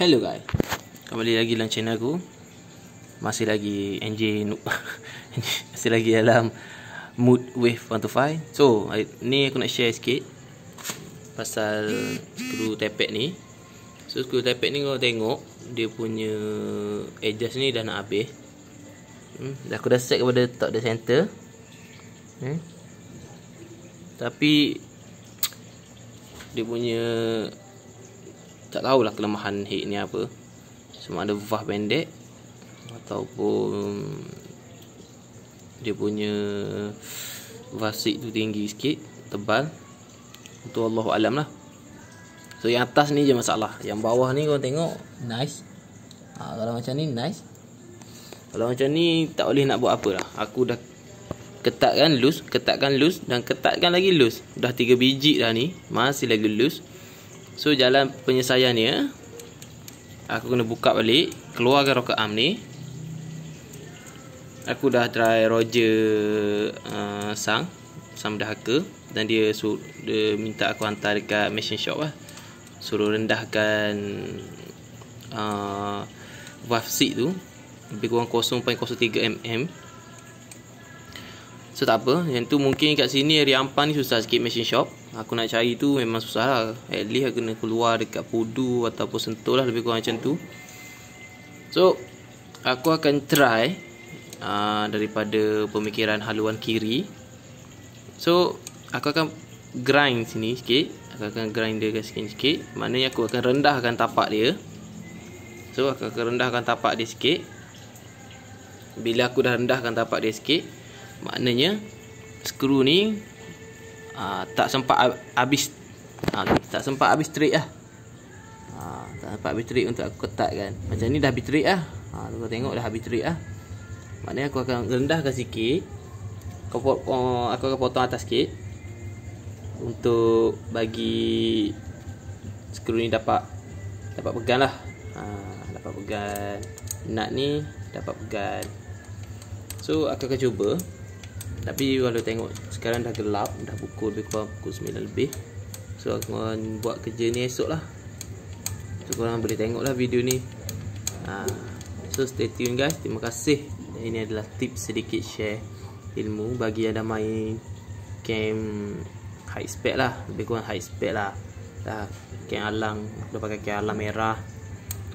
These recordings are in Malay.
Hello guys. Kembali lagi dalam channel aku. Masih lagi NJ Masih lagi dalam Mood Wave 125 So Ni aku nak share sikit Pasal Skru tepek ni. So skru tepek ni kau tengok Dia punya Adjust ni dah nak habis. Hmm, Aku dah set kepada top the center. Hmm. Tapi Dia punya tak tahulah kelemahan head ni apa. Sama ada vah pendek. Ataupun Dia punya Vasik tu tinggi sikit Tebal. Untuk Allah Alam lah. So yang atas ni je masalah. Yang bawah ni kau tengok Nice. Ha, Kalau macam ni nice. Kalau macam ni Tak boleh nak buat apa lah. Aku dah Ketatkan loose Ketatkan loose Dan ketatkan lagi loose. Dah 3 biji dah ni Masih lagi loose So jalan penyelesaian ni Aku kena buka balik Keluarkan rocker arm ni. Aku dah try Roger uh, Sang Sang Dahaka Dan dia, su- dia minta aku hantar dekat machine shop lah. Suruh rendahkan uh, Valve seat tu Lebih kurang 0.03 mm So tak apa. Yang tu mungkin kat sini Area Ampan ni susah sikit machine shop Aku nak cari tu memang susah lah. At least aku kena keluar dekat Pudu Ataupun Sentul lah lebih kurang macam tu. So Aku akan try uh, Daripada pemikiran haluan kiri. So Aku akan grind sini sikit. Aku akan grind dia sikit-sikit Maknanya aku akan rendahkan tapak dia. So aku akan rendahkan tapak dia sikit. Bila aku dah rendahkan tapak dia sikit maknanya skru ni aa, ah, tak sempat habis. Ah, tak sempat habis trik lah. Ah, tak sempat habis trik untuk aku ketatkan macam ni dah habis trik lah. Ha, kau tengok dah habis trik lah. Maknanya aku akan rendahkan sikit. Aku, aku akan potong atas sikit. Untuk bagi skru ni dapat dapat pegang lah. Ha, dapat pegang. Nut ni dapat pegang. So aku akan cuba tapi kalau tengok sekarang dah gelap Dah pukul lebih kurang pukul 9 lebih. So aku akan buat kerja ni esok lah. So korang boleh tengok lah video ni. Ha. So stay tune guys. Terima kasih. Ini adalah tips sedikit share ilmu Bagi yang dah main Game high spec lah. Lebih kurang high spec lah. Dah Kem alang. Dah pakai kem alang merah.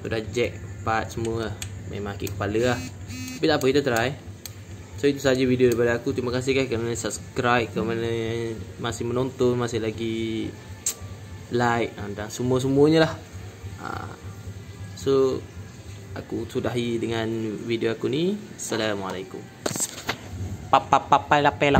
Dah jack part semua lah. Memang kaki kepala lah. Tapi tak apa kita try So itu saja video daripada aku. Terima kasih guys kerana subscribe Kerana masih menonton Masih lagi like Dan semua-semuanya lah. Ha. So Aku sudahi dengan video aku ni. Assalamualaikum. Papai lapel